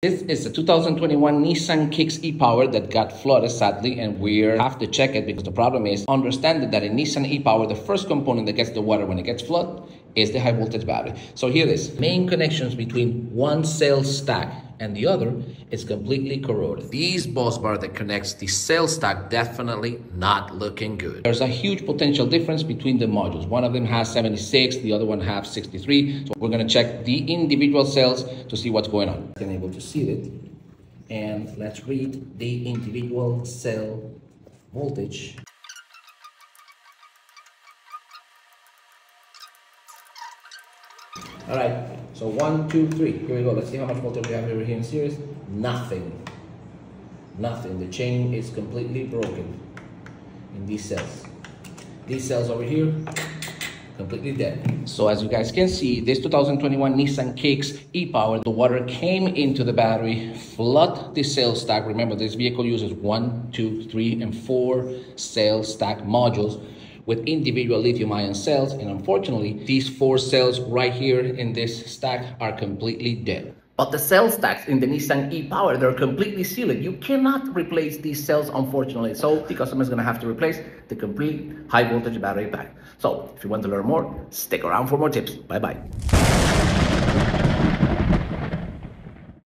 This is a 2021 Nissan Kicks e-Power that got flooded sadly and we have to check it because the problem is understand that in Nissan e-Power the first component that gets the water when it gets flooded is the high voltage battery. So here it is. Main connections between one cell stack and the other is completely corroded. These bus bar that connects the cell stack definitely not looking good. There's a huge potential difference between the modules. One of them has 76, the other one has 63. So we're gonna check the individual cells to see what's going on. Been able to see it. And let's read the individual cell voltage. All right, so one, two, three. Here we go. Let's see how much voltage we have over here in series. Nothing. Nothing. The chain is completely broken in these cells. These cells over here, completely dead. So as you guys can see, this 2021 Nissan Kicks e-Power, the water came into the battery, flood the cell stack. Remember, this vehicle uses one, two, three, and four cell stack modules with individual lithium ion cells. And unfortunately, these four cells right here in this stack are completely dead. But the cell stacks in the Nissan e-Power, they're completely sealed. You cannot replace these cells, unfortunately. So the customer is gonna have to replace the complete high voltage battery pack. So if you want to learn more, stick around for more tips. Bye-bye.